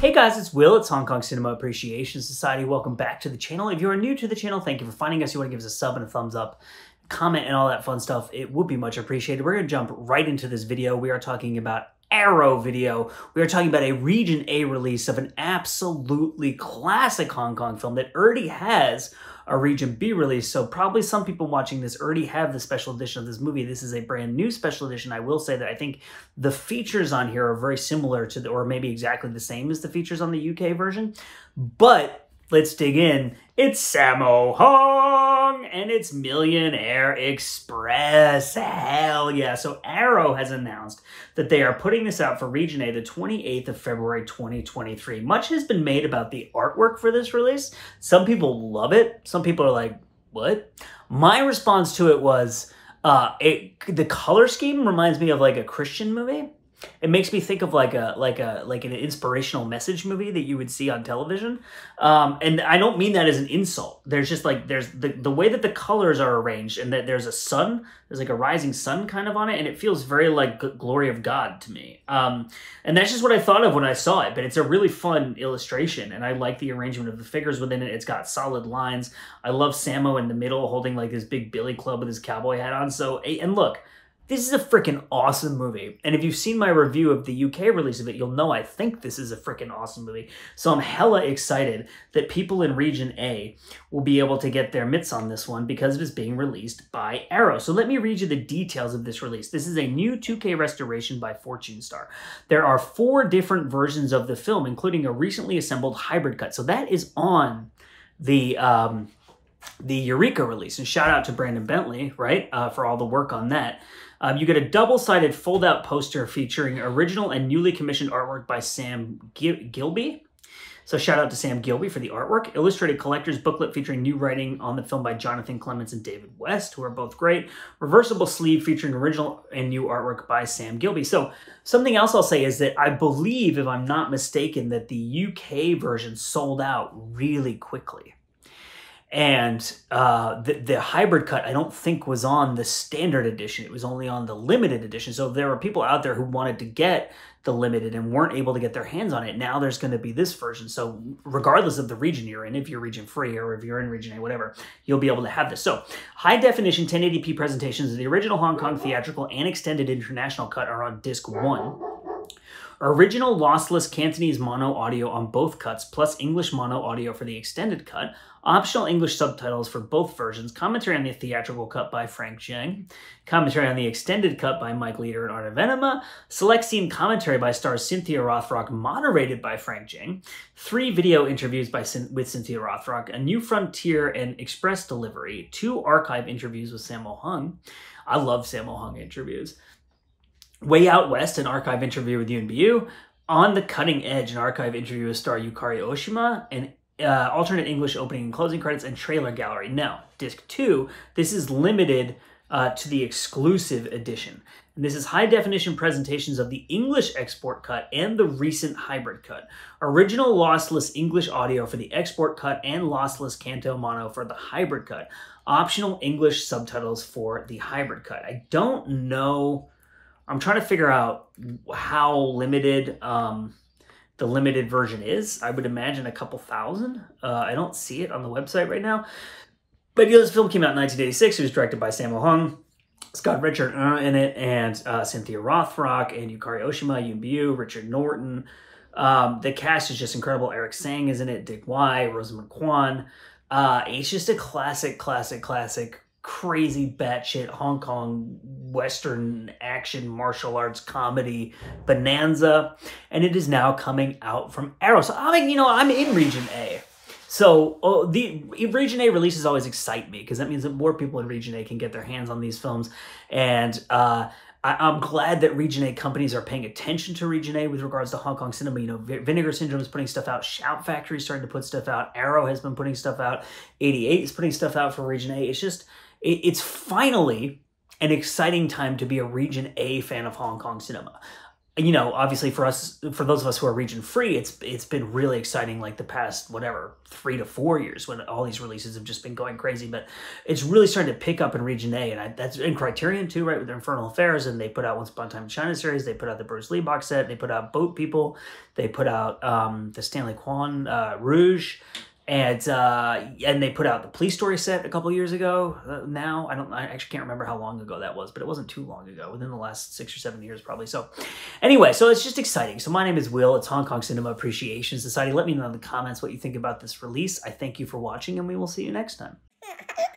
Hey guys, it's Will. It's Hong Kong Cinema Appreciation Society. Welcome back to the channel. If you are new to the channel, thank you for finding us. You want to give us a sub and a thumbs up, comment, and all that fun stuff. It would be much appreciated. We're going to jump right into this video. We are talking about Arrow video. We are talking about a Region A release of an absolutely classic Hong Kong film that already has a Region B release. So probably some people watching this already have the special edition of this movie. This is a brand new special edition. I will say that I think the features on here are very similar to the, or maybe exactly the same as the features on the UK version. But let's dig in. It's Sammo and it's Millionaire Express. Hell yeah. So Arrow has announced that they are putting this out for Region A the 28th of February 2023. Much has been made about the artwork for this release. Some people love it. Some people are like, what? My response to it was, uh, it, the color scheme reminds me of like a Christian movie it makes me think of like a like a like an inspirational message movie that you would see on television. Um, and i don't mean that as an insult. There's just like there's the, the way that the colors are arranged and that there's a sun there's like a rising sun kind of on it and it feels very like glory of god to me. Um, and that's just what i thought of when i saw it but it's a really fun illustration and i like the arrangement of the figures within it. It's got solid lines. I love sammo in the middle holding like this big billy club with his cowboy hat on. So and look this is a freaking awesome movie. And if you've seen my review of the UK release of it, you'll know I think this is a freaking awesome movie. So I'm hella excited that people in Region A will be able to get their mitts on this one because it is being released by Arrow. So let me read you the details of this release. This is a new 2K restoration by Fortune Star. There are four different versions of the film, including a recently assembled hybrid cut. So that is on the um, the Eureka release. And shout out to Brandon Bentley, right, uh, for all the work on that. Um, you get a double-sided fold-out poster featuring original and newly commissioned artwork by Sam Gilby. So shout out to Sam Gilby for the artwork. Illustrated collector's booklet featuring new writing on the film by Jonathan Clements and David West, who are both great. Reversible sleeve featuring original and new artwork by Sam Gilby. So something else I'll say is that I believe, if I'm not mistaken, that the UK version sold out really quickly and uh, the, the hybrid cut I don't think was on the standard edition. It was only on the limited edition. So there were people out there who wanted to get the limited and weren't able to get their hands on it. Now there's going to be this version. So regardless of the region you're in, if you're region free or if you're in region A, whatever, you'll be able to have this. So high definition 1080p presentations of the original Hong Kong theatrical and extended international cut are on disc one. Original lossless Cantonese mono audio on both cuts, plus English mono audio for the extended cut. Optional English subtitles for both versions. Commentary on the theatrical cut by Frank Djeng. Commentary on the extended cut by Mike Leeder and Arne Venema. Select scene commentary by stars Cynthia Rothrock, moderated by Frank Djeng. Three video interviews by with Cynthia Rothrock. A New Frontier and Express delivery. Two archive interviews with Sammo Hung. I love Sammo Hung interviews. Way Out West, an archive interview with Yuen Biao. On the Cutting Edge, an archive interview with star Yukari Oshima, and uh, alternate English opening and closing credits, and trailer gallery. Now, disc two, this is limited uh, to the exclusive edition. And this is high definition presentations of the English export cut and the recent hybrid cut. Original lossless English audio for the export cut and lossless Canto mono for the hybrid cut. Optional English subtitles for the hybrid cut. I don't know I'm trying to figure out how limited um, the limited version is. I would imagine a couple thousand. Uh, I don't see it on the website right now. But you know, this film came out in 1986. It was directed by Sammo Hung. Got Richard uh, in it and uh, Cynthia Rothrock and Yukari Oshima, Yuen Biao, Richard Norton. Um, the cast is just incredible. Eric Tsang is in it, Dick Wei, Rosamund Kwan. Uh, it's just a classic, classic, classic crazy batshit Hong Kong Western action martial arts comedy bonanza, and it is now coming out from Arrow. So I mean, you know, I'm in Region A. So oh, the Region A releases always excite me because that means that more people in Region A can get their hands on these films, and uh, I, am glad that Region A companies are paying attention to Region A with regards to Hong Kong cinema. You know, Vinegar Syndrome is putting stuff out. Shout Factory is starting to put stuff out. Arrow has been putting stuff out. 88 is putting stuff out for Region A. It's just it's finally an exciting time to be a Region A fan of Hong Kong cinema. you know, obviously for us, for those of us who are region free, it's it's been really exciting. Like the past whatever three to four years, when all these releases have just been going crazy. But it's really starting to pick up in region A, and I, that's in Criterion too, right? With their Infernal Affairs, and they put out Once Upon a Time in China series. They put out the Bruce Lee box set. They put out Boat People. They put out um, the Stanley Kwan uh, Rouge and uh, and they put out the police story set a couple years ago. Uh, now I don't, I actually can't remember how long ago that was, but it wasn't too long ago, within the last six or seven years probably. So, anyway, so it's just exciting. So my name is Will. It's Hong Kong Cinema Appreciation Society. Let me know in the comments what you think about this release. I thank you for watching, and we will see you next time.